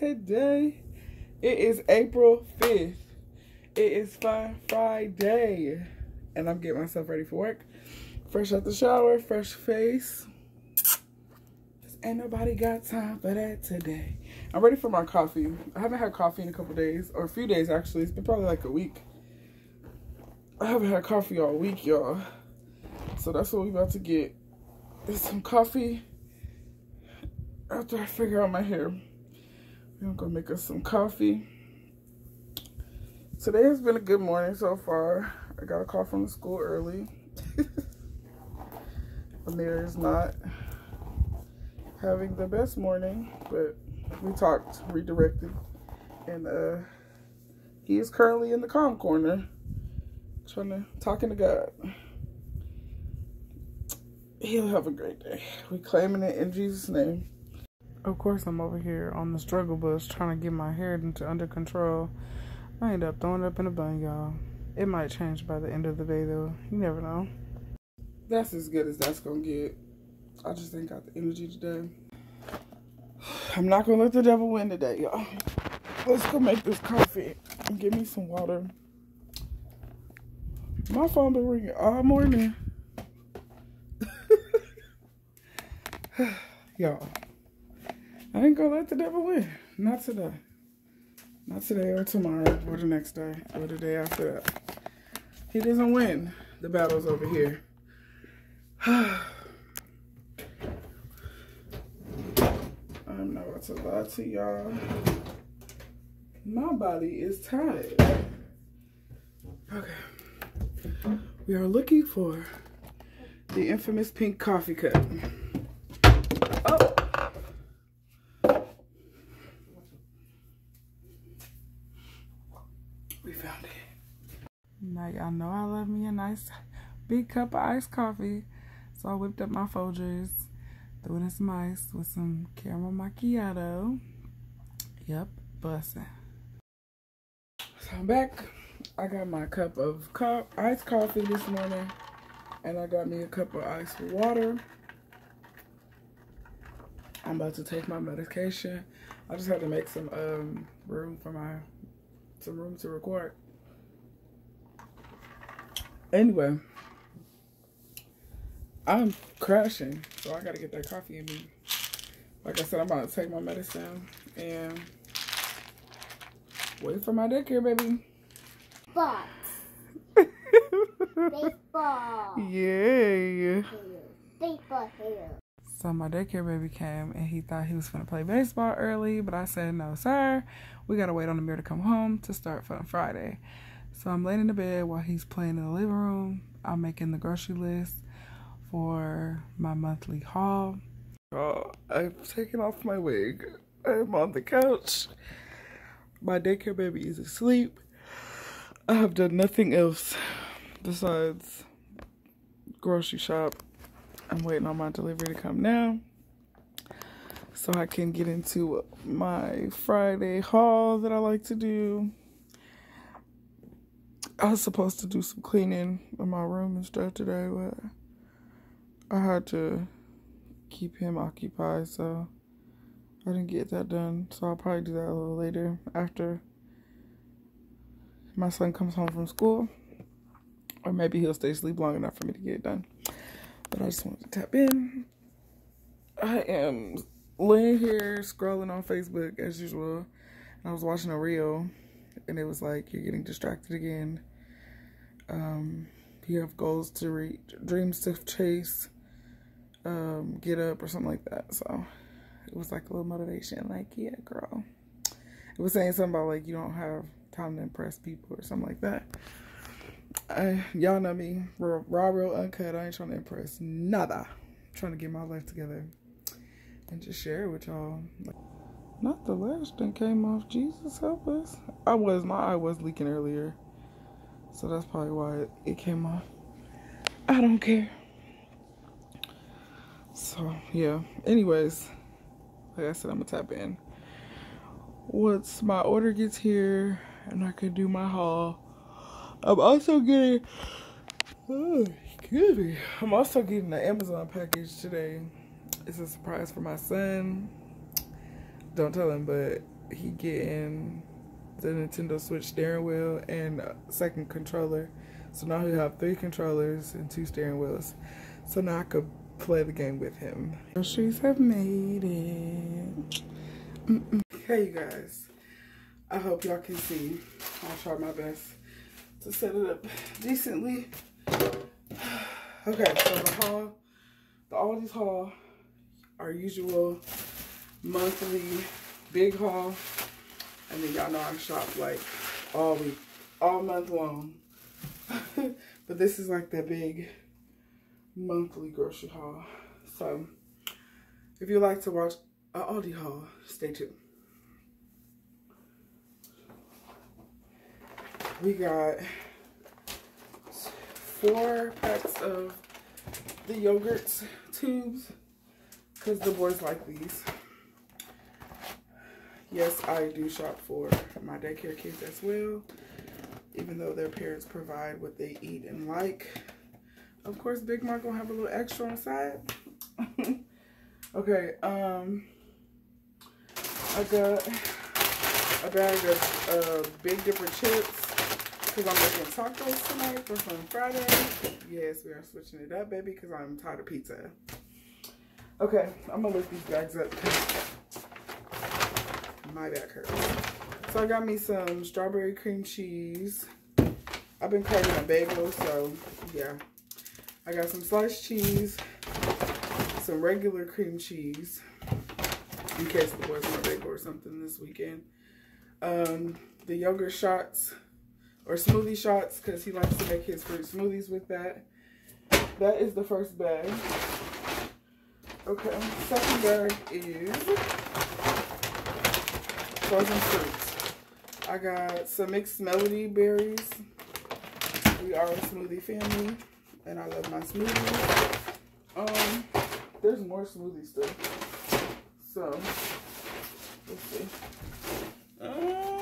today? It is April 5th. It is Fun Friday. And I'm getting myself ready for work. Fresh out the shower, fresh face. Ain't nobody got time for that today. I'm ready for my coffee. I haven't had coffee in a couple days, or a few days actually. It's been probably like a week. I haven't had coffee all week, y'all. So that's what we about to get. Is some coffee after I figure out my hair. I'm gonna make us some coffee. Today has been a good morning so far. I got a call from the school early. Amir is not having the best morning, but we talked, redirected, and uh, he is currently in the calm corner, trying to talking to God. He'll have a great day. We claiming it in Jesus' name. Of course, I'm over here on the struggle bus trying to get my hair into under control. I end up throwing up in a bun, y'all. It might change by the end of the day, though. You never know. That's as good as that's gonna get. I just ain't got the energy today. I'm not gonna let the devil win today, y'all. Let's go make this coffee and give me some water. My phone been ringing all morning. y'all. I ain't gonna let the devil win. Not today. Not today or tomorrow or the next day or the day after that. He doesn't win. The battle's over here. I'm not about to lie to y'all. My body is tired. Okay. We are looking for the infamous pink coffee cup. Oh. We found it. Now y'all know I love me a nice big cup of iced coffee. So I whipped up my Folgers, threw in some ice with some caramel macchiato. Yep, bussin'. So I'm back. I got my cup of co iced coffee this morning. And I got me a cup of iced water. I'm about to take my medication. I just had to make some um, room for my some room to record. Anyway, I'm crashing, so I gotta get that coffee in me. Like I said, I'm about to take my medicine and wait for my daycare, baby. Box. Baseball. Yay! Baseball. So my daycare baby came and he thought he was gonna play baseball early, but I said no, sir. We gotta wait on the mirror to come home to start Fun Friday. So I'm laying in the bed while he's playing in the living room. I'm making the grocery list for my monthly haul. Oh, I've taken off my wig. I'm on the couch. My daycare baby is asleep. I have done nothing else besides grocery shop. I'm waiting on my delivery to come now so I can get into my Friday haul that I like to do. I was supposed to do some cleaning in my room and stuff today, but I had to keep him occupied, so I didn't get that done. So I'll probably do that a little later after my son comes home from school. Or maybe he'll stay asleep long enough for me to get it done. But I just wanted to tap in. I am laying here scrolling on Facebook as usual. I was watching a reel and it was like, you're getting distracted again. Um, you have goals to reach, dreams to chase, um, get up or something like that. So it was like a little motivation, like, yeah, girl. It was saying something about like you don't have time to impress people or something like that. Y'all know me, raw, raw, real uncut. I ain't trying to impress nada. I'm trying to get my life together and just share it with y'all. Not the last thing came off. Jesus help us. I was my eye was leaking earlier, so that's probably why it came off. I don't care. So yeah. Anyways, like I said, I'm gonna tap in. Once my order gets here and I can do my haul, I'm also getting. Oh, excuse me. I'm also getting an Amazon package today. It's a surprise for my son. Don't tell him, but he getting the Nintendo Switch steering wheel and second controller. So now he'll have three controllers and two steering wheels. So now I could play the game with him. Groceries have made it. Mm -mm. Hey you guys, I hope y'all can see. I'll try my best to set it up decently. Okay, so the haul, the Aldi's haul, our usual monthly big haul. And then y'all know I shop like all week, all month long. but this is like the big monthly grocery haul. So if you like to watch an Aldi haul, stay tuned. We got four packs of the yogurt tubes because the boys like these. Yes, I do shop for my daycare kids as well, even though their parents provide what they eat and like. Of course, Big Mark will have a little extra on the side. okay, um, I got a bag of uh, Big Dipper chips because I'm making tacos tonight for some Friday. Yes, we are switching it up, baby, because I'm tired of pizza. Okay, I'm to lift these bags up my back hurts. So I got me some strawberry cream cheese. I've been craving a bagel, so yeah. I got some sliced cheese, some regular cream cheese, in case the boys want bagel or something this weekend. Um, the yogurt shots, or smoothie shots, because he likes to make his fruit smoothies with that. That is the first bag. Okay, second bag is frozen fruits. I got some mixed melody berries. We are a smoothie family and I love my smoothies. Um, there's more smoothie stuff. So, let's see. Um,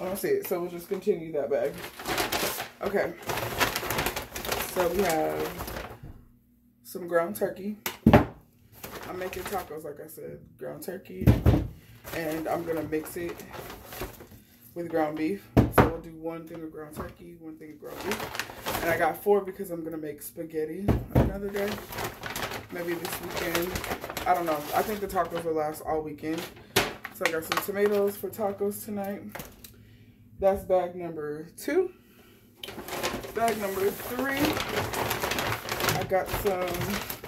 I don't see it, so we'll just continue that bag. Okay. So we have some ground turkey. I'm making tacos, like I said, ground turkey. And I'm gonna mix it with ground beef. Do one thing of ground turkey, one thing of ground beef. And I got four because I'm gonna make spaghetti another day. Maybe this weekend. I don't know. I think the tacos will last all weekend. So I got some tomatoes for tacos tonight. That's bag number two. Bag number three. I got some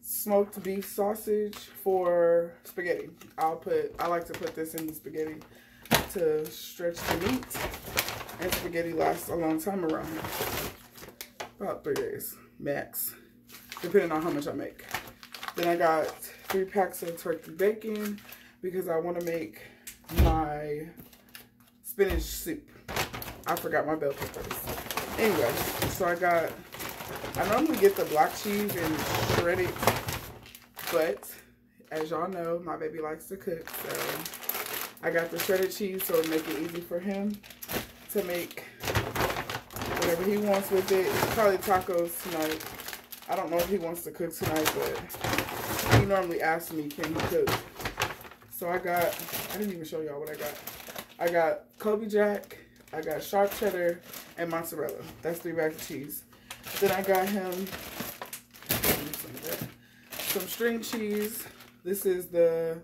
smoked beef sausage for spaghetti. I'll put, I like to put this in the spaghetti to stretch the meat. And spaghetti lasts a long time around here. About three days, max. Depending on how much I make. Then I got three packs of turkey bacon because I want to make my spinach soup. I forgot my bell peppers. Anyway, so I got, I normally get the black cheese and shred it, but as y'all know, my baby likes to cook, so I got the shredded cheese so it'll make it easy for him to make whatever he wants with it. Probably tacos tonight. I don't know if he wants to cook tonight, but he normally asks me, can he cook? So I got, I didn't even show y'all what I got. I got Colby Jack, I got sharp cheddar, and mozzarella. That's three bags of cheese. Then I got him some string cheese. This is the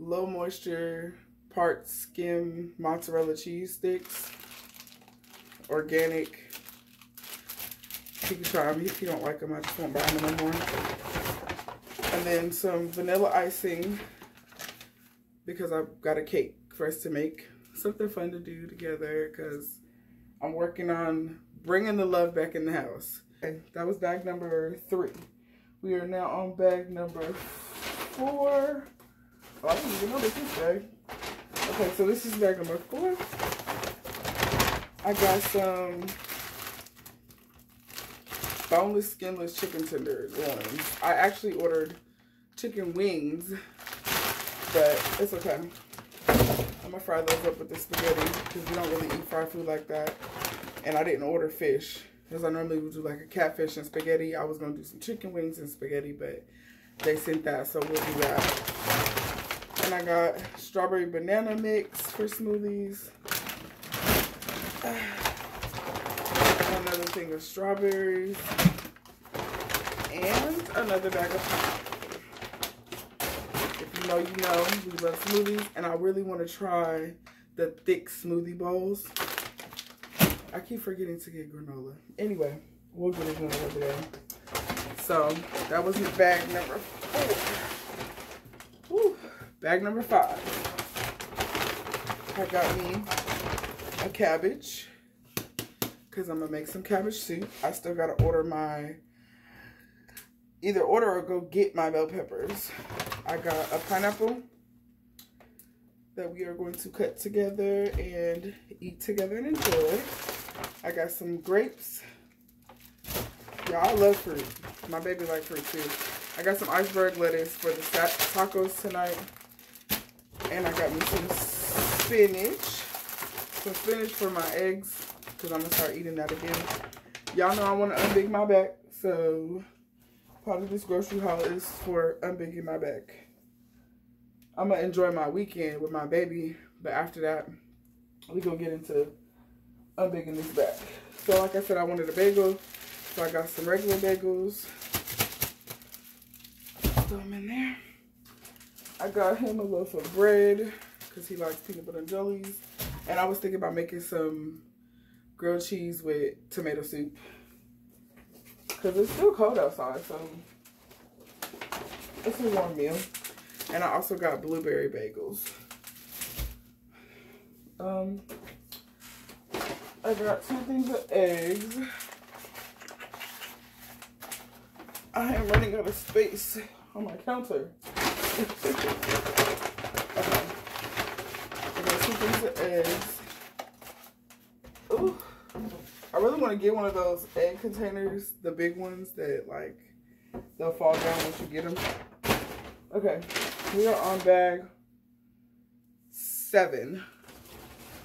low moisture part skim mozzarella cheese sticks. Organic. You can try them. If you don't like them, I just won't buy them no more. And then some vanilla icing because I've got a cake for us to make. Something fun to do together because I'm working on bringing the love back in the house. Okay, that was bag number three. We are now on bag number four. Oh, I didn't even know this is bag. Okay, so this is bag number four. I got some boneless, skinless chicken tenders ones. I actually ordered chicken wings, but it's okay. I'm gonna fry those up with the spaghetti because we don't really eat fried food like that. And I didn't order fish because I normally would do like a catfish and spaghetti. I was gonna do some chicken wings and spaghetti, but they sent that, so we'll do that. And I got strawberry banana mix for smoothies. Another thing of strawberries. And another bag of pop. If you know, you know. We love smoothies. And I really want to try the thick smoothie bowls. I keep forgetting to get granola. Anyway, we'll get it another day. So, that was bag number four. Bag number five. I got me a cabbage because I'm gonna make some cabbage soup. I still gotta order my either order or go get my bell peppers. I got a pineapple that we are going to cut together and eat together and enjoy. I got some grapes. Y'all love fruit. My baby like fruit too. I got some iceberg lettuce for the tacos tonight. And I got me some spinach. Some spinach for my eggs. Because I'm going to start eating that again. Y'all know I want to unbig my back. So, part of this grocery haul is for unbigging my back. I'm going to enjoy my weekend with my baby. But after that, we going to get into unbigging this back. So, like I said, I wanted a bagel. So, I got some regular bagels. Throw them in there. I got him a loaf of bread because he likes peanut butter and jellies. And I was thinking about making some grilled cheese with tomato soup. Because it's still cold outside, so it's a warm meal. And I also got blueberry bagels. Um, I got two things of eggs. I am running out of space on my counter. Okay. I got two eggs. Ooh. I really want to get one of those egg containers, the big ones that like they'll fall down once you get them. Okay, we are on bag seven.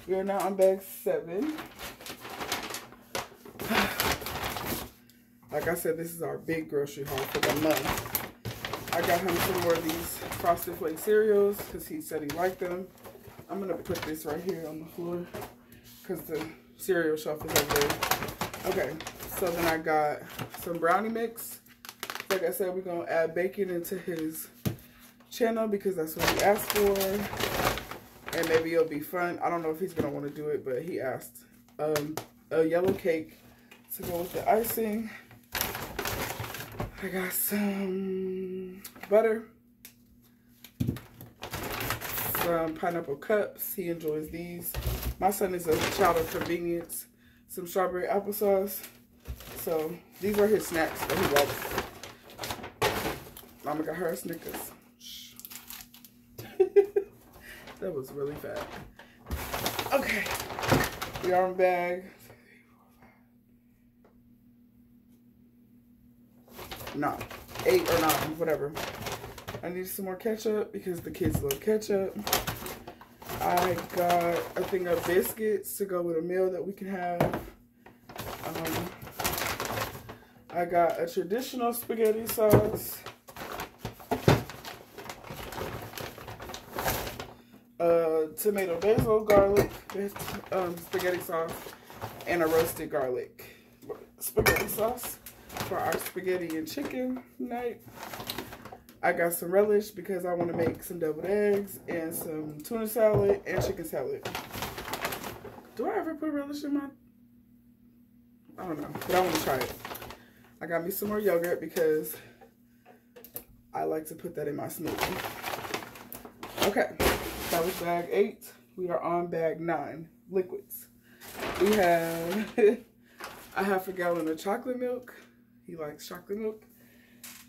We are now on bag seven. Like I said, this is our big grocery haul for the month. I got him some more of these Frosted Flake cereals because he said he liked them. I'm going to put this right here on the floor because the cereal shelf is over there. Okay, so then I got some brownie mix. Like I said, we're going to add bacon into his channel because that's what he asked for. And maybe it'll be fun. I don't know if he's going to want to do it, but he asked. Um, a yellow cake to go with the icing. I got some butter, some pineapple cups. He enjoys these. My son is a child of convenience. Some strawberry applesauce. So these are his snacks that he loves. Mama got her Snickers. that was really fast. Okay. The arm bag. nine, eight or nine, whatever. I need some more ketchup because the kids love ketchup. I got a thing of biscuits to go with a meal that we can have. Um, I got a traditional spaghetti sauce. A tomato basil garlic um, spaghetti sauce and a roasted garlic spaghetti sauce for our spaghetti and chicken night. I got some relish because I want to make some deviled eggs and some tuna salad and chicken salad. Do I ever put relish in my... I don't know, but I want to try it. I got me some more yogurt because I like to put that in my smoothie. Okay, that was bag eight. We are on bag nine, liquids. We have a half a gallon of chocolate milk, he likes chocolate milk.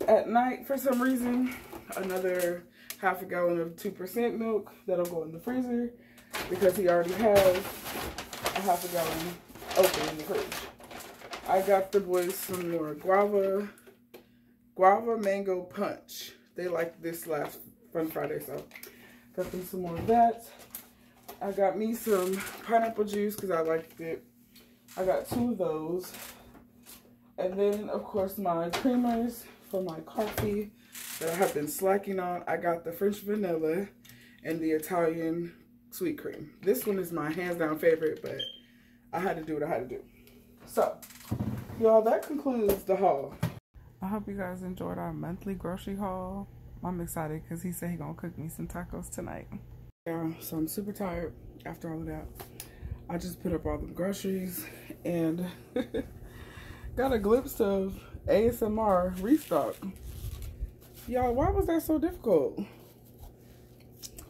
At night, for some reason, another half a gallon of 2% milk that'll go in the freezer because he already has a half a gallon open in the fridge. I got the boys some more guava, guava mango punch. They liked this last Fun Friday, so got them some more of that. I got me some pineapple juice because I liked it. I got two of those. And then, of course, my creamers for my coffee that I have been slacking on. I got the French vanilla and the Italian sweet cream. This one is my hands down favorite, but I had to do what I had to do. So, y'all, that concludes the haul. I hope you guys enjoyed our monthly grocery haul. I'm excited because he said he gonna cook me some tacos tonight. Yeah, so I'm super tired after all of that. I just put up all the groceries and got a glimpse of ASMR restock. Y'all, why was that so difficult?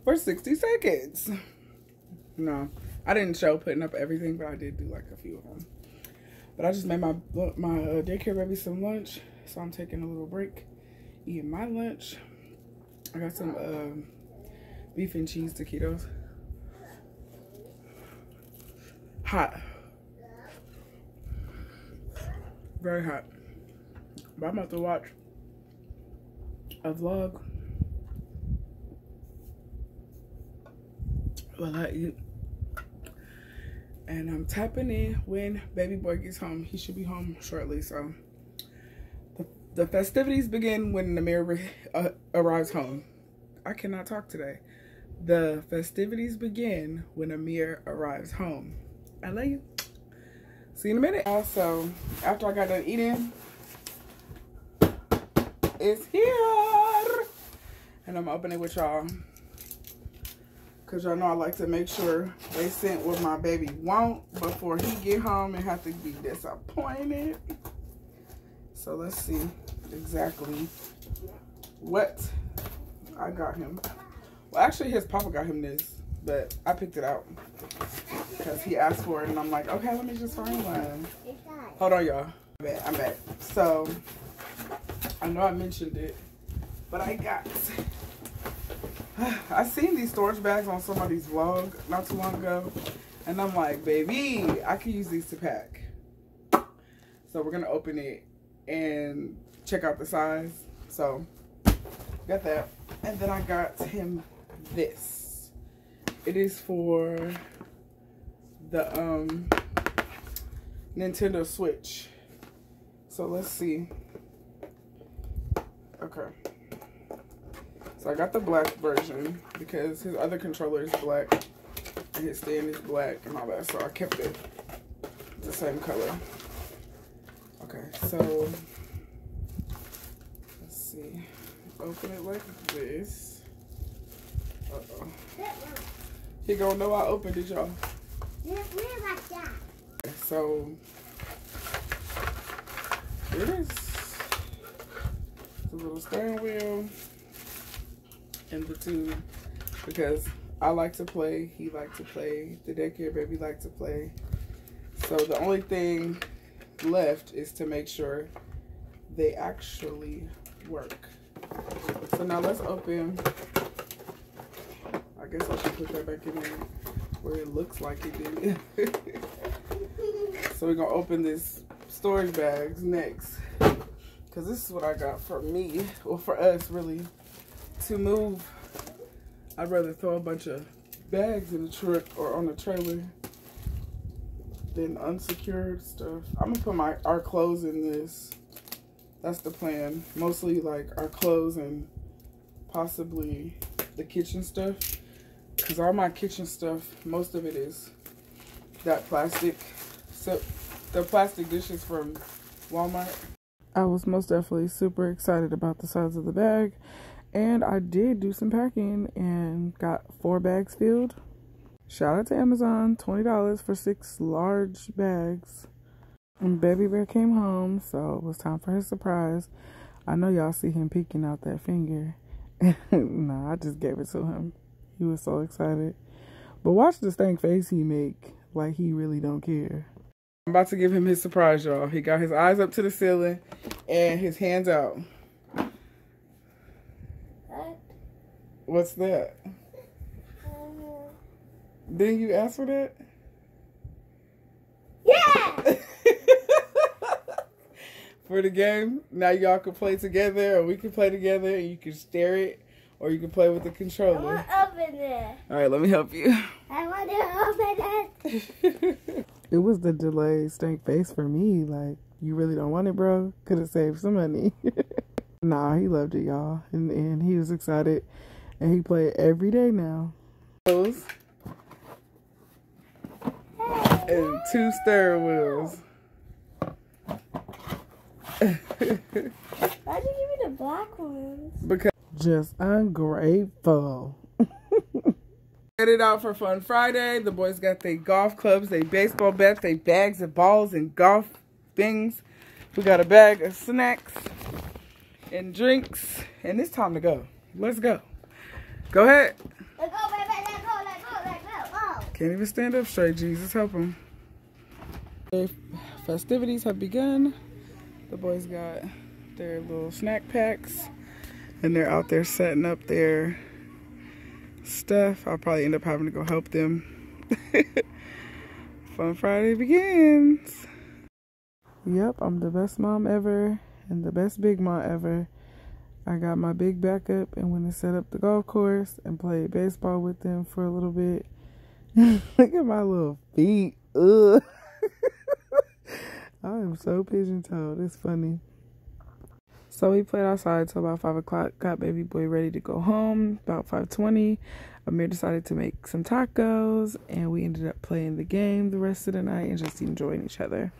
For 60 seconds. No, I didn't show putting up everything, but I did do like a few of them. But I just made my my uh, daycare baby some lunch, so I'm taking a little break, eating my lunch. I got some um, beef and cheese taquitos. Hot. Very hot. But I'm about to watch a vlog while I eat. And I'm tapping in when baby boy gets home. He should be home shortly, so. The, the festivities begin when Namir uh, arrives home. I cannot talk today. The festivities begin when Amir arrives home. I love you. See you in a minute. Also, after I got done eating, it's here. And I'm opening it with y'all. Because y'all know I like to make sure they sent what my baby want before he get home and have to be disappointed. So let's see exactly what I got him. Well, actually, his papa got him this, but I picked it out because he asked for it, and I'm like, okay, let me just find one. Hold on, y'all. I'm back. I'm back. So, I know I mentioned it, but I got. I seen these storage bags on somebody's vlog not too long ago, and I'm like, baby, I can use these to pack. So we're gonna open it and check out the size. So, got that. And then I got him this. It is for the um, Nintendo Switch. So let's see. Okay. So I got the black version because his other controller is black and his stand is black and all that. So I kept it the same color. Okay, so let's see. Open it like this. Uh oh. He gonna know I opened it, y'all. So it is the little steering wheel and the two because I like to play, he like to play, the daycare baby like to play. So the only thing left is to make sure they actually work. So now let's open. I guess I should put that back in there where it looks like it did. so we're gonna open this storage bags next. Cause this is what I got for me, or for us really, to move. I'd rather throw a bunch of bags in the truck or on the trailer than unsecured stuff. I'm gonna put my our clothes in this. That's the plan. Mostly like our clothes and possibly the kitchen stuff. Cause all my kitchen stuff, most of it is that plastic. So the plastic dishes from Walmart. I was most definitely super excited about the size of the bag. And I did do some packing and got four bags filled. Shout out to Amazon, $20 for six large bags. And Baby Bear came home, so it was time for his surprise. I know y'all see him peeking out that finger. nah, I just gave it to him. He was so excited. But watch the stank face he make, like he really don't care. I'm about to give him his surprise, y'all. He got his eyes up to the ceiling and his hands out. What? What's that? Didn't you ask for that? Yeah! for the game. Now y'all can play together, or we can play together, and you can stare it, or you can play with the controller. Want to open it. All right, let me help you. I want to open it. it was the delayed stank face for me. Like, you really don't want it, bro? Could have saved some money. nah, he loved it, y'all. And, and he was excited. And he played every day now. Those and two steering wheels. Why'd you give me the black ones? Because just ungrateful. Headed out for Fun Friday. The boys got their golf clubs, their baseball bats, their bags of balls and golf things. We got a bag of snacks and drinks. And it's time to go. Let's go. Go ahead. Let go, baby. Let go, let go, let go. Oh. Can't even stand up straight. Jesus help him. Their festivities have begun. The boys got their little snack packs and they're out there setting up their stuff. I'll probably end up having to go help them. Fun Friday begins. Yep, I'm the best mom ever and the best big mom ever. I got my big backup and went and set up the golf course and played baseball with them for a little bit. Look at my little feet. Ugh. I am so pigeon toed. It's funny. So we played outside till about five o'clock. Got baby boy ready to go home. About five twenty, Amir decided to make some tacos, and we ended up playing the game the rest of the night and just enjoying each other.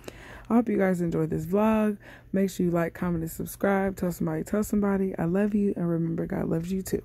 I hope you guys enjoyed this vlog. Make sure you like, comment, and subscribe. Tell somebody, tell somebody. I love you, and remember, God loves you too.